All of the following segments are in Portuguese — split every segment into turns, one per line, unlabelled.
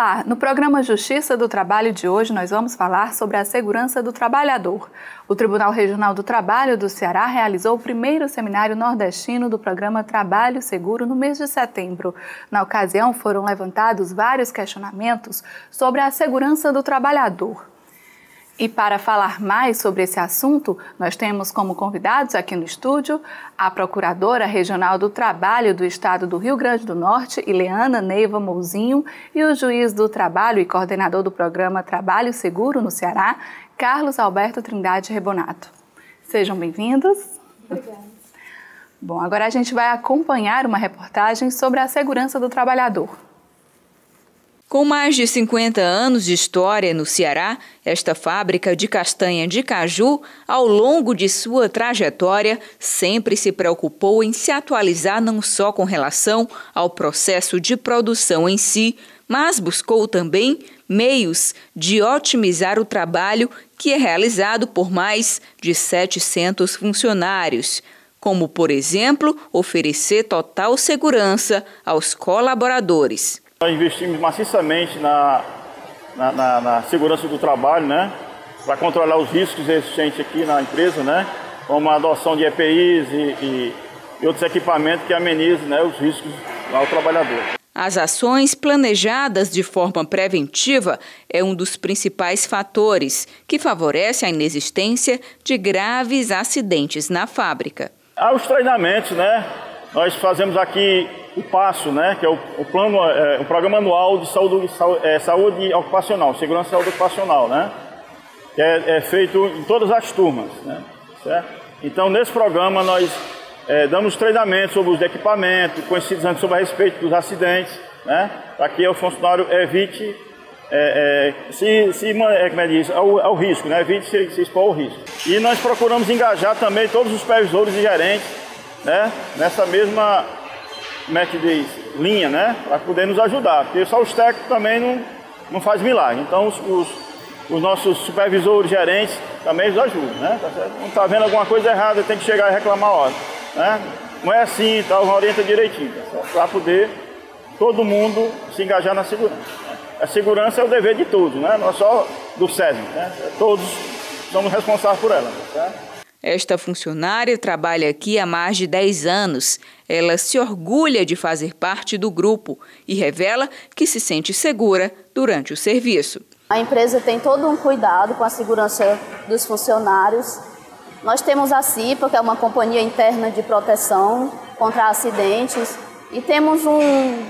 Olá, no programa Justiça do Trabalho de hoje nós vamos falar sobre a segurança do trabalhador. O Tribunal Regional do Trabalho do Ceará realizou o primeiro seminário nordestino do programa Trabalho Seguro no mês de setembro. Na ocasião foram levantados vários questionamentos sobre a segurança do trabalhador. E para falar mais sobre esse assunto, nós temos como convidados aqui no estúdio a Procuradora Regional do Trabalho do Estado do Rio Grande do Norte, Ileana Neiva Mouzinho, e o juiz do trabalho e coordenador do programa Trabalho Seguro no Ceará, Carlos Alberto Trindade Rebonato. Sejam bem-vindos. Obrigada. Bom, agora a gente vai acompanhar uma reportagem sobre a segurança do trabalhador.
Com mais de 50 anos de história no Ceará, esta fábrica de castanha de caju, ao longo de sua trajetória, sempre se preocupou em se atualizar não só com relação ao processo de produção em si, mas buscou também meios de otimizar o trabalho que é realizado por mais de 700 funcionários como, por exemplo, oferecer total segurança aos colaboradores.
Nós investimos maciçamente na, na, na, na segurança do trabalho, né? Para controlar os riscos existentes aqui na empresa, né? Como a adoção de EPIs e, e, e outros equipamentos que amenizem né, os riscos ao trabalhador.
As ações planejadas de forma preventiva é um dos principais fatores que favorece a inexistência de graves acidentes na fábrica.
Há os treinamentos, né? Nós fazemos aqui o passo, né, que é o, o plano, é, o programa anual de saúde, é, saúde, ocupacional, segurança e saúde ocupacional, né, que é, é, feito em todas as turmas, né, certo? Então, nesse programa nós é, damos treinamento sobre os equipamentos, conscientizando sobre a respeito dos acidentes, né, para que o funcionário evite é, é, se, se como é diz, ao, ao risco, né? evite se, se expor ao risco. E nós procuramos engajar também todos os supervisores e gerentes né? nessa mesma como é que diz, linha, né? Para poder nos ajudar, porque só os técnicos também não, não faz milagre. Então os, os, os nossos supervisores, gerentes também nos ajudam, né? Tá não está vendo alguma coisa errada, tem que chegar e reclamar a hora, né? Não é assim, tá? orienta direitinho, tá para poder todo mundo se engajar na segurança. Né? A segurança é o dever de todos, né? Não é só do SESM, né? Todos somos responsáveis por ela, tá?
Esta funcionária trabalha aqui há mais de 10 anos. Ela se orgulha de fazer parte do grupo e revela que se sente segura durante o serviço.
A empresa tem todo um cuidado com a segurança dos funcionários. Nós temos a CIPA, que é uma companhia interna de proteção contra acidentes, e temos um,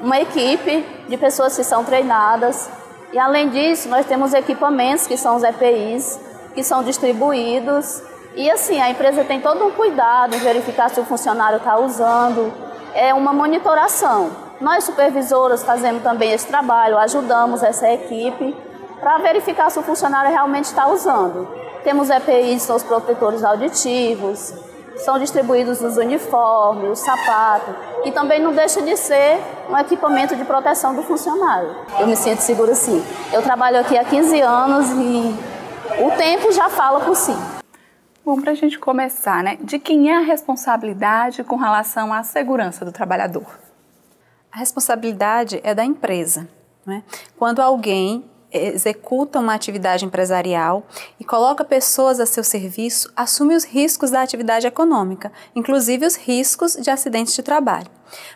uma equipe de pessoas que são treinadas. E além disso, nós temos equipamentos que são os EPIs, que são distribuídos e assim, a empresa tem todo um cuidado em verificar se o funcionário está usando, é uma monitoração. Nós, supervisoras, fazemos também esse trabalho, ajudamos essa equipe para verificar se o funcionário realmente está usando. Temos EPIs, são os protetores auditivos, são distribuídos os uniformes, os sapatos, e também não deixa de ser um equipamento de proteção do funcionário. Eu me sinto segura sim. Eu trabalho aqui há 15 anos e o tempo já fala por si.
Bom, para a gente começar, né? De quem é a responsabilidade com relação à segurança do trabalhador?
A responsabilidade é da empresa. Né? Quando alguém executa uma atividade empresarial e coloca pessoas a seu serviço, assume os riscos da atividade econômica, inclusive os riscos de acidentes de trabalho.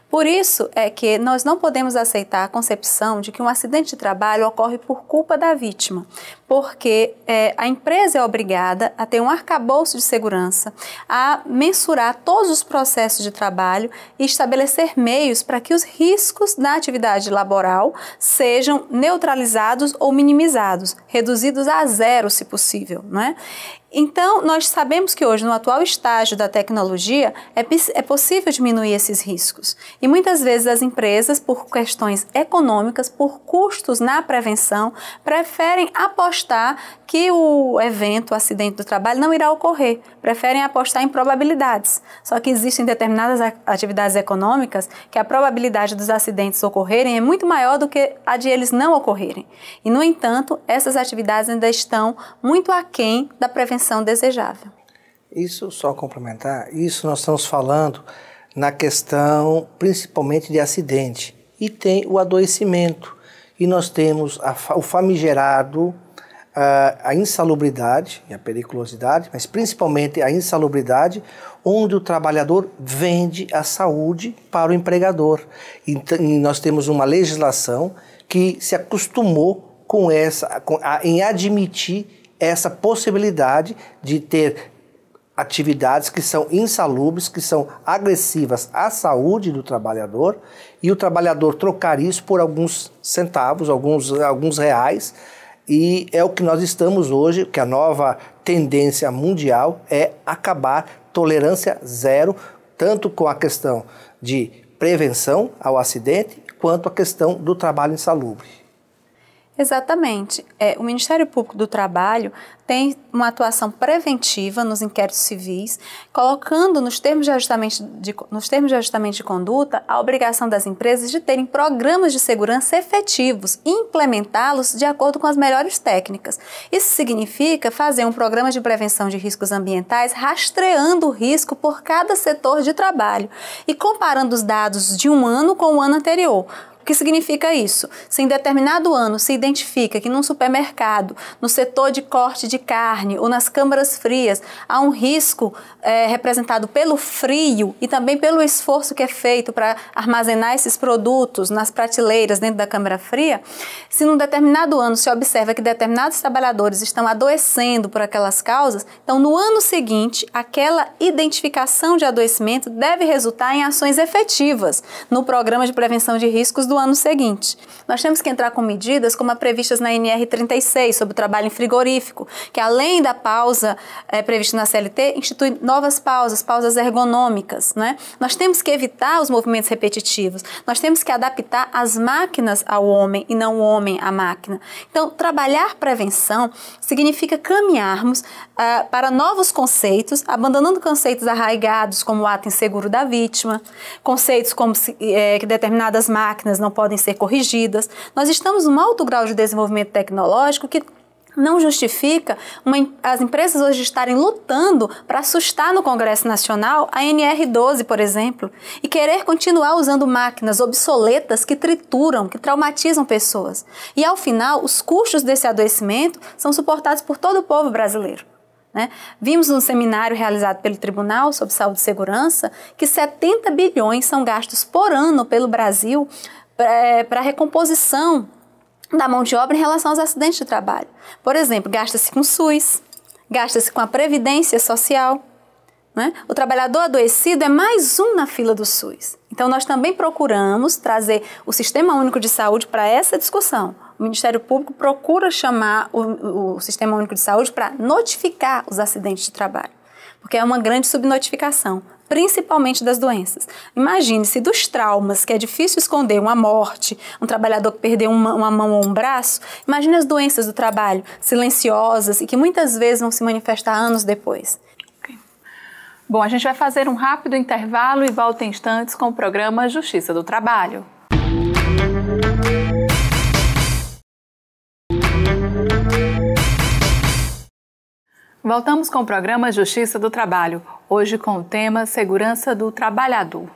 Por isso é que nós não podemos aceitar a concepção de que um acidente de trabalho ocorre por culpa da vítima, porque é, a empresa é obrigada a ter um arcabouço de segurança, a mensurar todos os processos de trabalho e estabelecer meios para que os riscos da atividade laboral sejam neutralizados ou minimizados, reduzidos a zero, se possível. Não é? Então, nós sabemos que hoje, no atual estágio da tecnologia, é, é, possível diminuir esses riscos. E muitas vezes as empresas, por questões econômicas, por custos na prevenção, preferem apostar que o evento, o acidente do trabalho, não irá ocorrer. Preferem apostar em probabilidades. Só que existem determinadas atividades econômicas que a probabilidade dos acidentes ocorrerem é muito maior do que a de eles não ocorrerem. E, no entanto, essas atividades ainda estão muito aquém da prevenção desejável.
Isso, só complementar, isso nós estamos falando na questão principalmente de acidente. E tem o adoecimento e nós temos a, o famigerado a, a insalubridade e a periculosidade, mas principalmente a insalubridade, onde o trabalhador vende a saúde para o empregador. Então, nós temos uma legislação que se acostumou com essa, com, a, em admitir essa possibilidade de ter atividades que são insalubres, que são agressivas à saúde do trabalhador e o trabalhador trocar isso por alguns centavos, alguns, alguns reais. E é o que nós estamos hoje, que a nova tendência mundial é acabar tolerância zero, tanto com a questão de prevenção ao acidente, quanto a questão do trabalho insalubre.
Exatamente. É, o Ministério Público do Trabalho tem uma atuação preventiva nos inquéritos civis, colocando nos termos de ajustamento de, nos termos de, ajustamento de conduta a obrigação das empresas de terem programas de segurança efetivos e implementá-los de acordo com as melhores técnicas. Isso significa fazer um programa de prevenção de riscos ambientais rastreando o risco por cada setor de trabalho e comparando os dados de um ano com o ano anterior o que significa isso? Se em determinado ano se identifica que num supermercado, no setor de corte de carne ou nas câmaras frias, há um risco é, representado pelo frio e também pelo esforço que é feito para armazenar esses produtos nas prateleiras dentro da câmara fria, se num determinado ano se observa que determinados trabalhadores estão adoecendo por aquelas causas, então no ano seguinte, aquela identificação de adoecimento deve resultar em ações efetivas no programa de prevenção de riscos do do ano seguinte. Nós temos que entrar com medidas como a previstas na NR36 sobre o trabalho em frigorífico, que além da pausa é, prevista na CLT, institui novas pausas, pausas ergonômicas. Né? Nós temos que evitar os movimentos repetitivos, nós temos que adaptar as máquinas ao homem e não o homem à máquina. Então, trabalhar prevenção significa caminharmos uh, para novos conceitos, abandonando conceitos arraigados como o ato inseguro da vítima, conceitos como se, é, que determinadas máquinas não podem ser corrigidas. Nós estamos num alto grau de desenvolvimento tecnológico que não justifica uma, as empresas hoje estarem lutando para assustar no Congresso Nacional a NR12, por exemplo, e querer continuar usando máquinas obsoletas que trituram, que traumatizam pessoas. E ao final, os custos desse adoecimento são suportados por todo o povo brasileiro. Né? Vimos no seminário realizado pelo Tribunal sobre Saúde e Segurança que 70 bilhões são gastos por ano pelo Brasil para a recomposição da mão de obra em relação aos acidentes de trabalho. Por exemplo, gasta-se com SUS, gasta-se com a Previdência Social. Né? O trabalhador adoecido é mais um na fila do SUS. Então, nós também procuramos trazer o Sistema Único de Saúde para essa discussão. O Ministério Público procura chamar o, o Sistema Único de Saúde para notificar os acidentes de trabalho, porque é uma grande subnotificação principalmente das doenças. Imagine-se dos traumas, que é difícil esconder uma morte, um trabalhador que perdeu uma, uma, mão ou um braço. Imagine as doenças do trabalho, silenciosas e que muitas vezes vão se manifestar anos depois.
Bom, a gente vai fazer um rápido intervalo e volta em instantes com o programa Justiça do Trabalho. Voltamos com o programa Justiça do Trabalho, hoje com o tema Segurança do Trabalhador.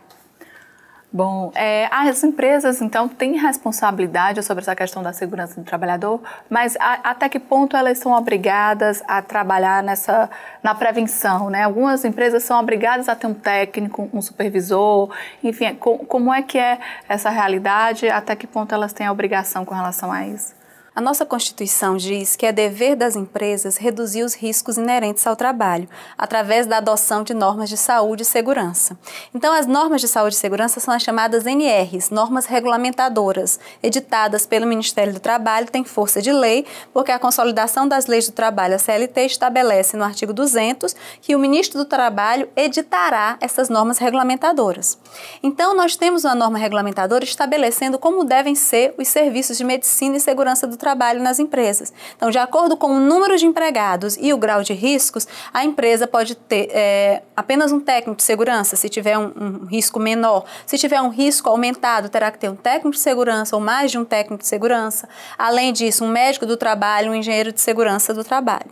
Bom, é, as empresas então têm responsabilidade sobre essa questão da segurança do trabalhador, mas a, até que ponto elas são obrigadas a trabalhar nessa na prevenção, né? Algumas empresas são obrigadas a ter um técnico, um supervisor, enfim, com, como é que é essa realidade? Até que ponto elas têm a obrigação com relação a isso?
A nossa Constituição diz que é dever das empresas reduzir os riscos inerentes ao trabalho, através da adoção de normas de saúde e segurança. Então, as normas de saúde e segurança são as chamadas NRs, normas regulamentadoras, editadas pelo Ministério do Trabalho, têm força de lei, porque a consolidação das leis do trabalho, a CLT, estabelece no artigo 200 que o ministro do Trabalho editará essas normas regulamentadoras. Então, nós temos uma norma regulamentadora estabelecendo como devem ser os serviços de medicina e segurança do trabalho trabalho nas empresas. Então, de acordo com o número de empregados e o grau de riscos, a empresa pode ter é, apenas um técnico de segurança, se tiver um, um, risco menor. Se tiver um risco aumentado, terá que ter um técnico de segurança ou mais de um técnico de segurança. Além disso, um médico do trabalho, um engenheiro de segurança do trabalho.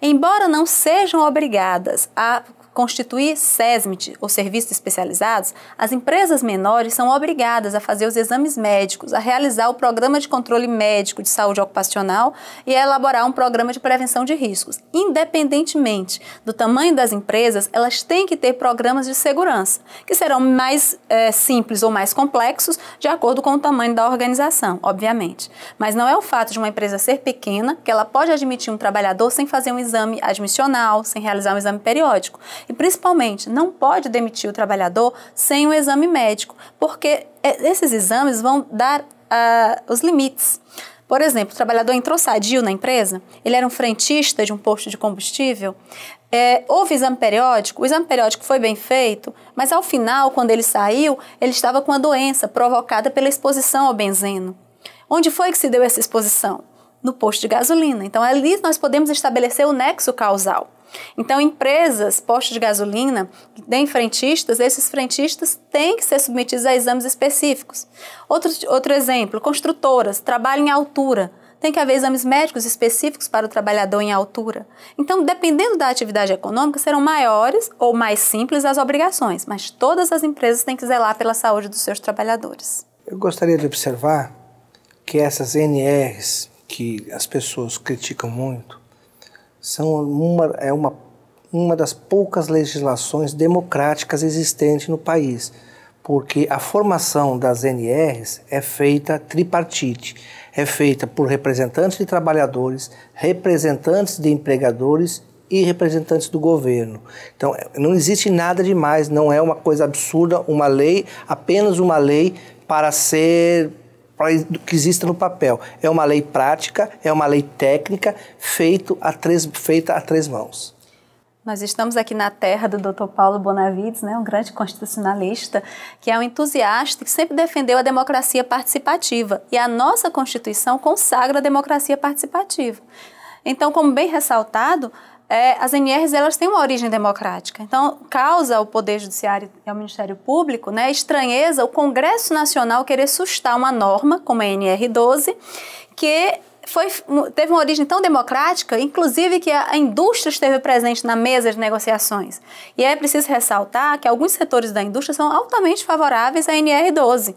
Embora não sejam obrigadas a constituir SESMIT, ou serviços especializados, as empresas menores são obrigadas a fazer os exames médicos, a realizar o programa de controle médico de saúde ocupacional e a elaborar um programa de prevenção de riscos. Independentemente do tamanho das empresas, elas têm que ter programas de segurança, que serão mais é, simples ou mais complexos de acordo com o tamanho da organização, obviamente. Mas não é o fato de uma empresa ser pequena que ela pode admitir um trabalhador sem fazer um exame admissional, sem realizar um exame periódico. E principalmente, não pode demitir o trabalhador sem o um exame médico, porque é, esses exames vão dar uh, os limites. Por exemplo, o trabalhador entrou sadio na empresa, ele era um frentista de um posto de combustível, é, houve exame periódico, o exame periódico foi bem feito, mas ao final, quando ele saiu, ele estava com a doença provocada pela exposição ao benzeno. Onde foi que se deu essa exposição? No posto de gasolina. Então, ali nós podemos estabelecer o nexo causal. Então, empresas, postos de gasolina, têm frentistas, esses frentistas têm que ser submetidos a exames específicos. Outro, outro exemplo, construtoras, trabalho em altura. Tem que haver exames médicos específicos para o trabalhador em altura. Então, dependendo da atividade econômica, serão maiores ou mais simples as obrigações, mas todas as empresas têm que zelar pela saúde dos seus trabalhadores.
Eu gostaria de observar que essas NRs que as pessoas criticam muito, são uma, é uma, uma das poucas legislações democráticas existentes no país, porque a formação das NRs é feita tripartite, é feita por representantes de trabalhadores, representantes de empregadores e representantes do governo. Então, não existe nada demais, não é uma coisa absurda, uma lei, apenas uma lei para ser que exista no papel. É uma lei prática, é uma lei técnica feito a três, feita a três mãos.
Nós estamos aqui na terra do Dr. Paulo Bonavides, né, um grande constitucionalista, que é um entusiasta que sempre defendeu a democracia participativa. E a nossa Constituição consagra a democracia participativa. Então, como bem ressaltado, é, as NRs elas têm uma origem democrática. Então, causa ao Poder Judiciário e ao Ministério Público né, estranheza o Congresso Nacional querer sustar uma norma, como a NR12, que foi, teve uma origem tão democrática, inclusive que a, a indústria esteve presente na mesa de negociações. E é preciso ressaltar que alguns setores da indústria são altamente favoráveis à NR12.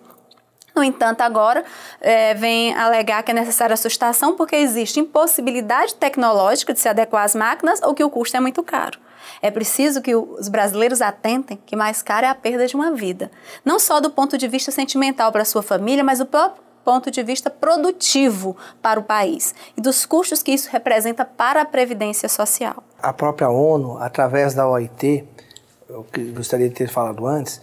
No entanto, agora é, vem alegar que é necessária a sustação porque existe impossibilidade tecnológica de se adequar às máquinas ou que o custo é muito caro. É preciso que os brasileiros atentem que mais caro é a perda de uma vida. Não só do ponto de vista sentimental para sua família, mas do próprio ponto de vista produtivo para o país e dos custos que isso representa para a previdência social.
A própria ONU, através da OIT, eu gostaria de ter falado antes,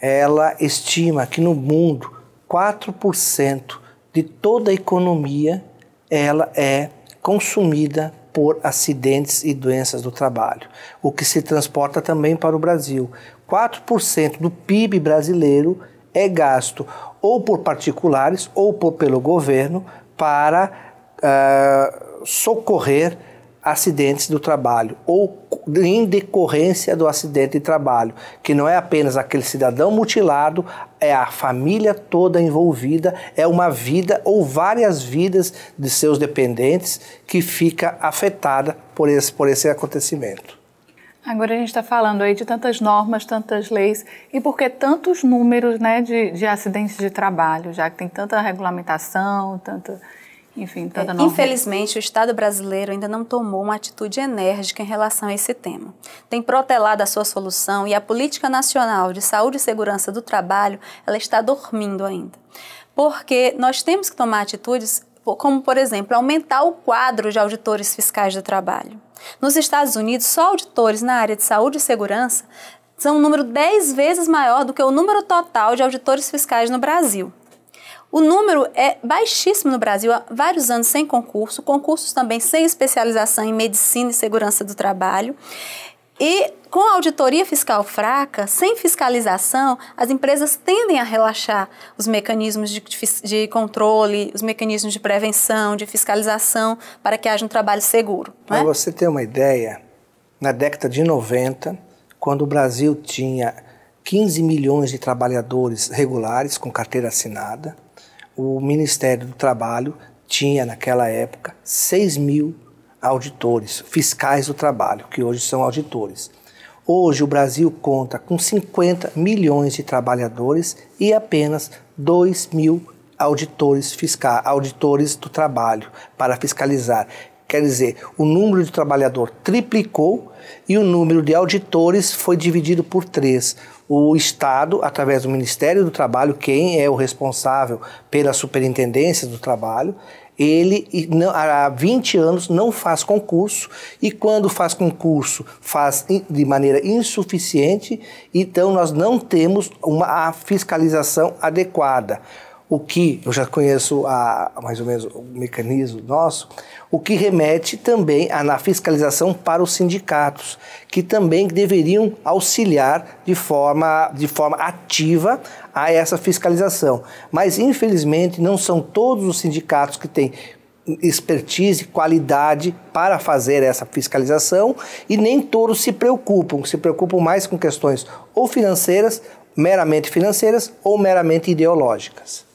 ela estima que no mundo 4% de toda a economia ela é consumida por acidentes e doenças do trabalho, o que se transporta também para o Brasil. 4% do PIB brasileiro é gasto ou por particulares ou por, pelo governo para uh, socorrer acidentes do trabalho ou em decorrência do acidente de trabalho, que não é apenas aquele cidadão mutilado, é a família toda envolvida, é uma vida ou várias vidas de seus dependentes que fica afetada por esse, por esse acontecimento.
Agora a gente está falando aí de tantas normas, tantas leis e por que tantos números né, de, de acidentes de trabalho, já que tem tanta regulamentação, tanta enfim, toda é,
Infelizmente, o Estado brasileiro ainda não tomou uma atitude enérgica em relação a esse tema. Tem protelado a sua solução e a Política Nacional de Saúde e Segurança do Trabalho, ela está dormindo ainda. Porque nós temos que tomar atitudes como, por exemplo, aumentar o quadro de auditores fiscais do trabalho. Nos Estados Unidos, só auditores na área de saúde e segurança são um número 10 vezes maior do que o número total de auditores fiscais no Brasil. O número é baixíssimo no Brasil, há vários anos sem concurso, concursos também sem especialização em medicina e segurança do trabalho. E com a auditoria fiscal fraca, sem fiscalização, as empresas tendem a relaxar os mecanismos de, de controle, os mecanismos de prevenção, de fiscalização, para que haja um trabalho seguro.
Para é? você ter uma ideia, na década de 90, quando o Brasil tinha 15 milhões de trabalhadores regulares com carteira assinada, o Ministério do Trabalho tinha naquela época 6 mil auditores, fiscais do trabalho, que hoje são auditores. Hoje o Brasil conta com 50 milhões de trabalhadores e apenas 2 mil auditores fiscais, auditores do trabalho para fiscalizar. Quer dizer, o número de trabalhador triplicou e o número de auditores foi dividido por três. O Estado, através do Ministério do Trabalho, quem é o responsável pela superintendência do trabalho, ele há 20 anos não faz concurso e quando faz concurso faz de maneira insuficiente, então nós não temos uma fiscalização adequada o que eu já conheço a, mais ou menos o mecanismo nosso, o que remete também a, na fiscalização para os sindicatos, que também deveriam auxiliar de forma, de forma ativa a essa fiscalização. Mas, infelizmente, não são todos os sindicatos que têm expertise, qualidade para fazer essa fiscalização e nem todos se preocupam, se preocupam mais com questões ou financeiras, meramente financeiras ou meramente ideológicas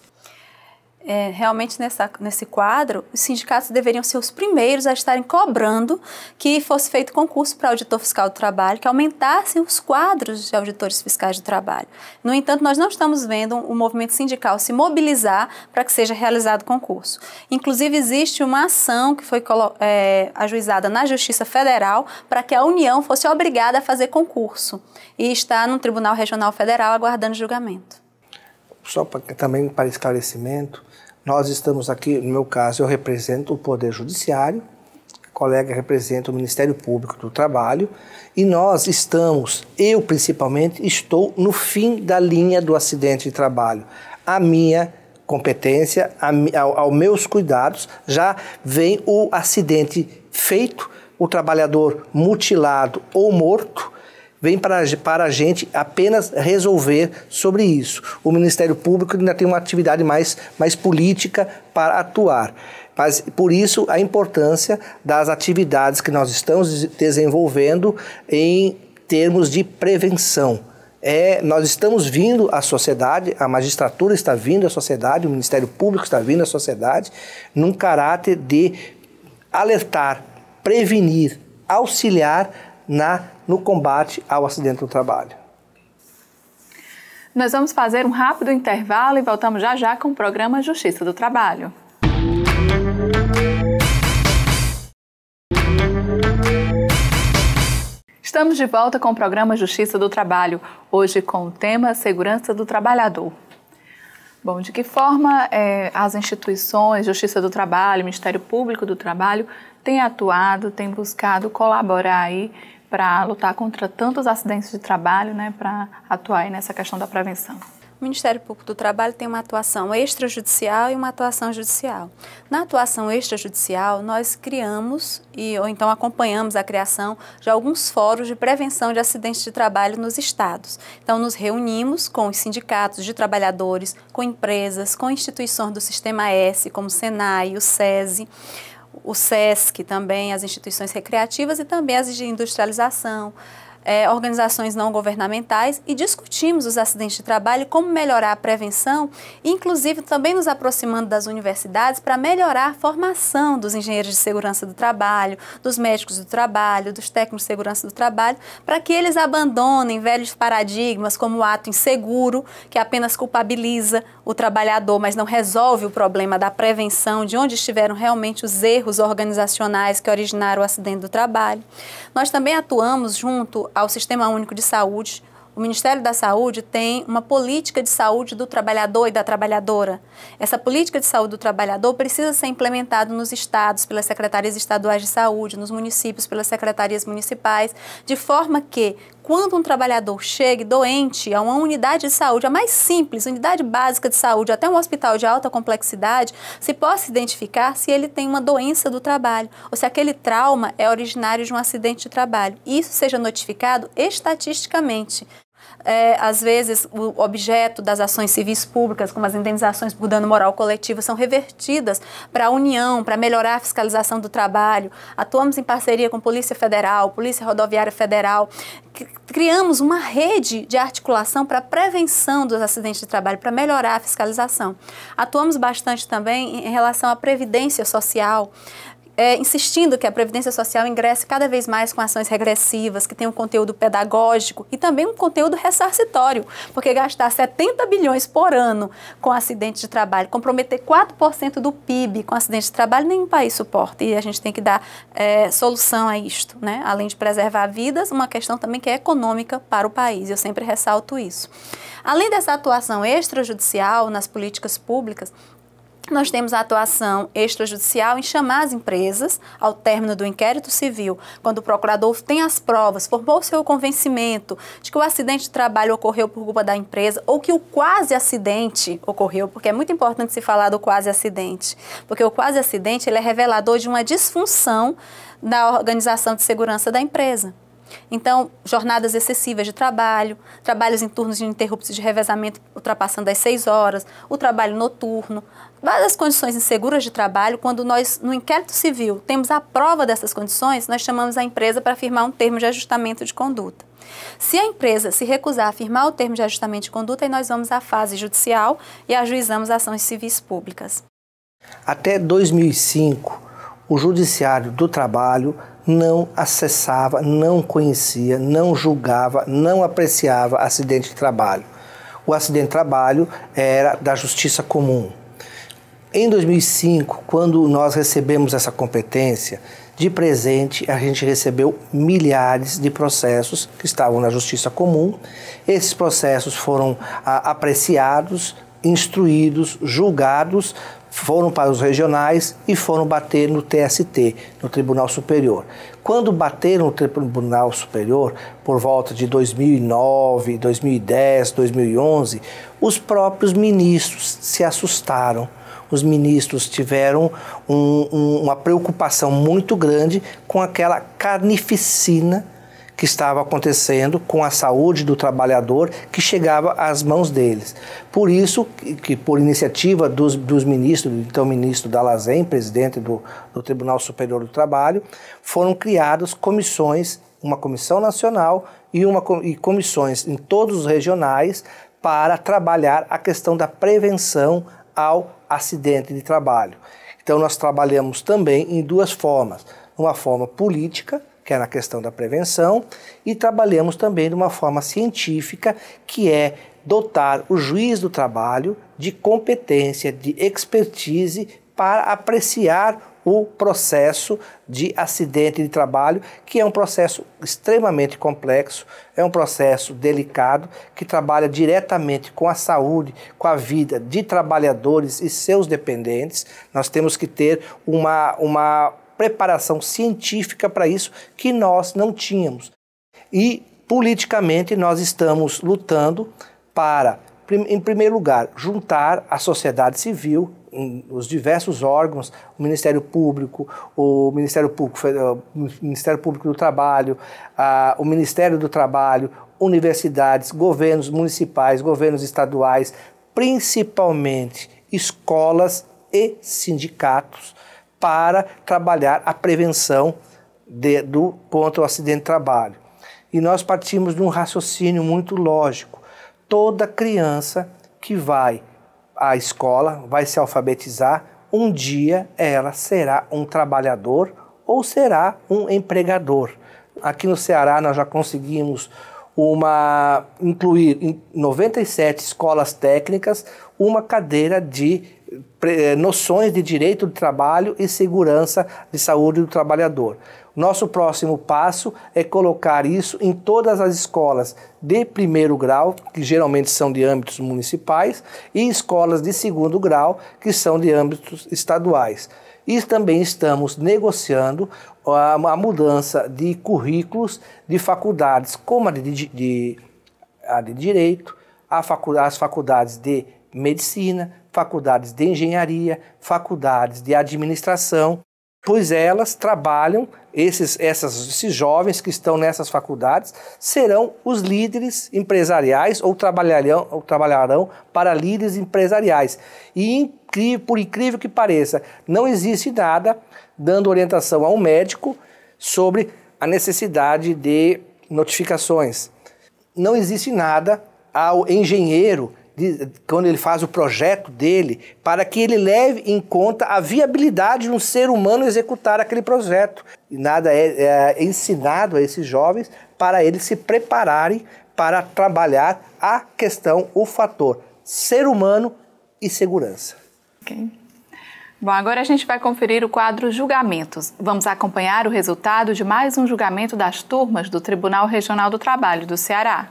é, realmente nessa, nesse quadro, os sindicatos deveriam ser os primeiros a estarem cobrando que fosse feito concurso para auditor fiscal do trabalho, que aumentassem os quadros de auditores fiscais do trabalho. No entanto, nós não estamos vendo o movimento sindical se mobilizar para que seja realizado concurso. Inclusive, existe uma ação que foi é, ajuizada na Justiça Federal para que a União fosse obrigada a fazer concurso e está no Tribunal Regional Federal aguardando julgamento.
Só pra, também para esclarecimento, nós estamos aqui, no meu caso, eu represento o Poder Judiciário, a colega representa o Ministério Público do Trabalho, e nós estamos, eu principalmente, estou no fim da linha do acidente de trabalho. A minha competência, a, ao, aos meus cuidados, já vem o acidente feito, o trabalhador mutilado ou morto, vem para, para a gente apenas resolver sobre isso. O Ministério Público ainda tem uma atividade mais, mais política para atuar. Mas por isso a importância das atividades que nós estamos desenvolvendo em termos de prevenção. É, nós estamos vindo à sociedade, a magistratura está vindo à sociedade, o Ministério Público está vindo à sociedade, num caráter de alertar, prevenir, auxiliar na no combate ao acidente do trabalho.
Nós vamos fazer um rápido intervalo e voltamos já já com o programa Justiça do Trabalho. Estamos de volta com o programa Justiça do Trabalho, hoje com o tema Segurança do Trabalhador. Bom, de que forma é, as instituições, Justiça do Trabalho, Ministério Público do Trabalho, têm atuado, têm buscado colaborar aí para lutar contra tantos acidentes de trabalho, né, para atuar nessa questão da prevenção?
O Ministério Público do Trabalho tem uma atuação extrajudicial e uma atuação judicial. Na atuação extrajudicial, nós criamos e ou então acompanhamos a criação de alguns fóruns de prevenção de acidentes de trabalho nos estados. Então, nos reunimos com os sindicatos de trabalhadores, com empresas, com instituições do Sistema S, como o Senai, o SESI, o SESC também, as instituições recreativas e também as de industrialização, é, organizações não governamentais. E discutimos os acidentes de trabalho, como melhorar a prevenção, inclusive também nos aproximando das universidades para melhorar a formação dos engenheiros de segurança do trabalho, dos médicos do trabalho, dos técnicos de segurança do trabalho, para que eles abandonem velhos paradigmas como o ato inseguro, que apenas culpabiliza o trabalhador, mas não resolve o problema da prevenção, de onde estiveram realmente os erros organizacionais que originaram o acidente do trabalho. Nós também atuamos junto ao Sistema Único de Saúde. O Ministério da Saúde tem uma política de saúde do trabalhador e da trabalhadora. Essa política de saúde do trabalhador precisa ser implementada nos estados, pelas secretarias estaduais de saúde, nos municípios, pelas secretarias municipais, de forma que, quando um trabalhador chegue doente a uma unidade de saúde, a mais simples, unidade básica de saúde, até um hospital de alta complexidade, se possa identificar se ele tem uma doença do trabalho ou se aquele trauma é originário de um acidente de trabalho. Isso seja notificado estatisticamente é, às vezes, o objeto das ações civis públicas, como as indenizações por dano moral coletivo, são revertidas para a União, para melhorar a fiscalização do trabalho. Atuamos em parceria com Polícia Federal, Polícia Rodoviária Federal. Criamos uma rede de articulação para a prevenção dos acidentes de trabalho, para melhorar a fiscalização. Atuamos bastante também em relação à previdência social é, insistindo que a Previdência Social ingresse cada vez mais com ações regressivas, que tenham um conteúdo pedagógico e também um conteúdo ressarcitório, porque gastar 70 bilhões por ano com acidente de trabalho, comprometer 4% do PIB com acidente de trabalho, nenhum país suporta. E a gente tem que dar é, solução a isto, né? além de preservar vidas, uma questão também que é econômica para o país. Eu sempre ressalto isso. Além dessa atuação extrajudicial nas políticas públicas, nós temos a atuação extrajudicial em chamar as empresas, ao término do inquérito civil, quando o procurador tem as provas, formou seu convencimento de que o acidente de trabalho ocorreu por culpa da empresa ou que o quase acidente ocorreu, porque é muito importante se falar do quase acidente, porque o quase acidente ele é revelador de uma disfunção da organização de segurança da empresa. Então, jornadas excessivas de trabalho, trabalhos em turnos ininterruptos de revezamento ultrapassando as seis horas, o trabalho noturno, várias condições inseguras de trabalho. Quando nós, no inquérito civil, temos a prova dessas condições, nós chamamos a empresa para firmar um termo de ajustamento de conduta. Se a empresa se recusar a firmar o termo de ajustamento de conduta, aí nós vamos à fase judicial e ajuizamos ações civis públicas.
Até 2005, o Judiciário do Trabalho não acessava, não conhecia, não julgava, não apreciava acidente de trabalho. O acidente de trabalho era da justiça comum. Em 2005, quando nós recebemos essa competência, de presente a gente recebeu milhares de processos que estavam na justiça comum. Esses processos foram a, apreciados, instruídos, julgados foram para os regionais e foram bater no TST, no Tribunal Superior. Quando bateram no Tribunal Superior, por volta de 2009, 2010, 2011, os próprios ministros se assustaram. Os ministros tiveram um, um, uma preocupação muito grande com aquela carnificina que estava acontecendo com a saúde do trabalhador que chegava às mãos deles. Por isso que, por iniciativa dos, dos ministros, então ministro Dalazen, presidente do, do Tribunal Superior do Trabalho, foram criadas comissões, uma comissão nacional e, uma, e comissões em todos os regionais para trabalhar a questão da prevenção ao acidente de trabalho. Então nós trabalhamos também em duas formas, uma forma política que é na questão da prevenção, e trabalhamos também de uma forma científica, que é dotar o juiz do trabalho de competência, de expertise para apreciar o processo de acidente de trabalho, que é um processo extremamente complexo, é um processo delicado, que trabalha diretamente com a saúde, com a vida de trabalhadores e seus dependentes. Nós temos que ter uma, uma preparação científica para isso que nós não tínhamos. E politicamente nós estamos lutando para, em primeiro lugar, juntar a sociedade civil, os diversos órgãos, o Ministério Público, o Ministério Público, o Ministério Público do Trabalho, a, o Ministério do Trabalho, universidades, governos municipais, governos estaduais, principalmente escolas e sindicatos, para trabalhar a prevenção de, do, contra o acidente de trabalho. E nós partimos de um raciocínio muito lógico. Toda criança que vai à escola, vai se alfabetizar, um dia ela será um trabalhador ou será um empregador. Aqui no Ceará nós já conseguimos uma incluir em 97 escolas técnicas uma cadeira de eh, noções de direito do trabalho e segurança de saúde do trabalhador. Nosso próximo passo é colocar isso em todas as escolas de primeiro grau, que geralmente são de âmbitos municipais, e escolas de segundo grau, que são de âmbitos estaduais. E também estamos negociando a, mudança de currículos de faculdades, como a de, de, a de Direito, a as faculdades de Medicina, faculdades de engenharia, faculdades de administração, pois elas trabalham, esses, essas, esses jovens que estão nessas faculdades serão os líderes empresariais ou trabalharão, ou trabalharão para líderes empresariais. E por incrível que pareça, não existe nada dando orientação a um médico sobre a necessidade de notificações. Não existe nada ao engenheiro quando ele faz o projeto dele, para que ele leve em conta a viabilidade de um ser humano executar aquele projeto. E nada é, é ensinado a esses jovens para eles se prepararem para trabalhar a questão, o fator ser humano e segurança.
Okay. Bom, agora a gente vai conferir o quadro Julgamentos. Vamos acompanhar o resultado de mais um julgamento das turmas do Tribunal Regional do Trabalho do Ceará.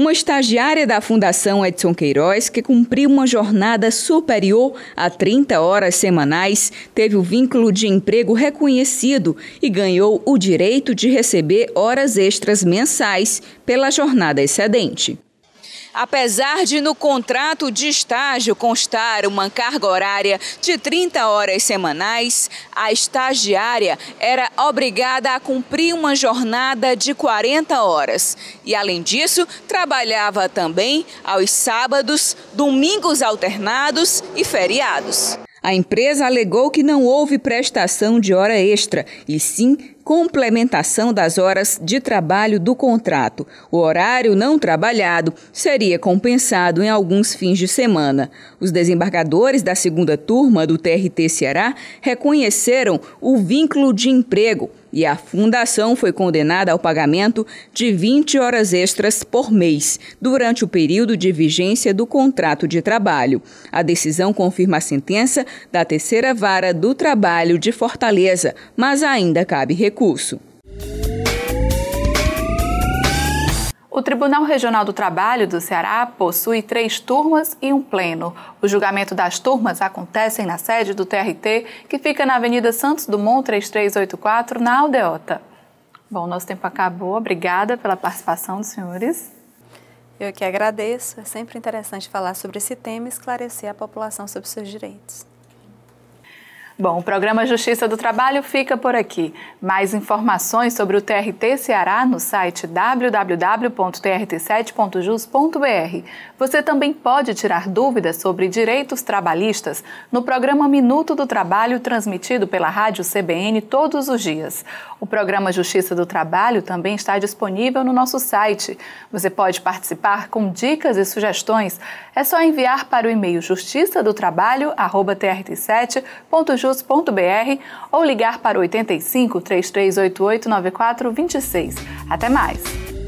Uma estagiária da Fundação Edson Queiroz, que cumpriu uma jornada superior a 30 horas semanais, teve o vínculo de emprego reconhecido e ganhou o direito de receber horas extras mensais pela jornada excedente. Apesar de no contrato de estágio constar uma carga horária de 30 horas semanais, a estagiária era obrigada a cumprir uma jornada de 40 horas. E, além disso, trabalhava também aos sábados, domingos alternados e feriados. A empresa alegou que não houve prestação de hora extra, e sim complementação das horas de trabalho do contrato. O horário não trabalhado seria compensado em alguns fins de semana. Os desembargadores da segunda turma do TRT Ceará reconheceram o vínculo de emprego e a fundação foi condenada ao pagamento de 20 horas extras por mês durante o período de vigência do contrato de trabalho. A decisão confirma a sentença da terceira vara do trabalho de Fortaleza, mas ainda cabe recurso.
O Tribunal Regional do Trabalho do Ceará possui três turmas e um pleno. O julgamento das turmas acontece na sede do TRT, que fica na Avenida Santos Dumont 3384, na Aldeota. Bom, nosso tempo acabou. Obrigada pela participação dos senhores.
Eu que agradeço. É sempre interessante falar sobre esse tema e esclarecer a população sobre seus direitos.
Bom, o programa Justiça do Trabalho fica por aqui. Mais informações sobre o TRT Ceará no site www.trt7.jus.br. Você também pode tirar dúvidas sobre direitos trabalhistas no programa Minuto do Trabalho, transmitido pela Rádio CBN todos os dias. O programa Justiça do Trabalho também está disponível no nosso site. Você pode participar com dicas e sugestões. É só enviar para o e-mail justiçadotrabalho@trt7.jus.br ou ligar para 85 3388 9426. Até mais!